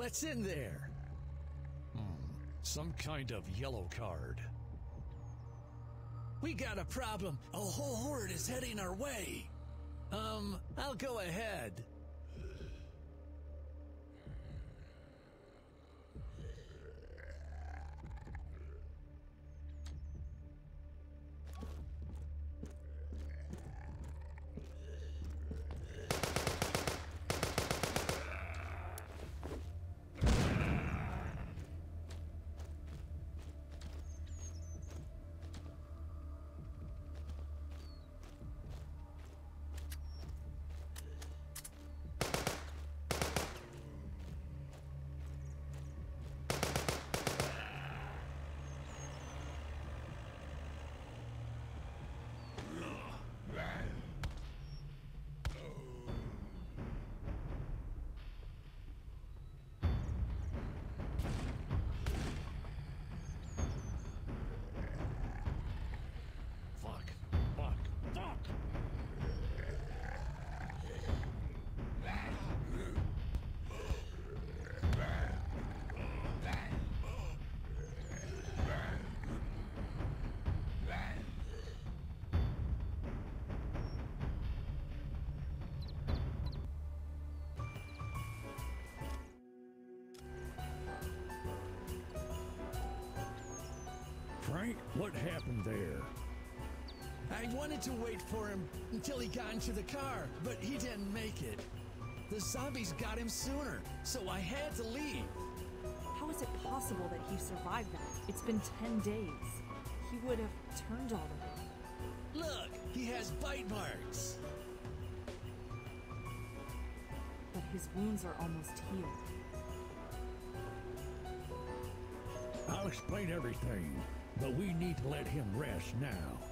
What's in there? Hmm, Some kind of yellow card. We got a problem. A whole horde is heading our way. Um, I'll go ahead. Frank, what happened there? I wanted to wait for him until he got into the car, but he didn't make it. The zombies got him sooner, so I had to leave. How is it possible that he survived that? It's been 10 days. He would have turned already. Look, he has bite marks. But his wounds are almost healed. I'll explain everything, but we need to let him rest now.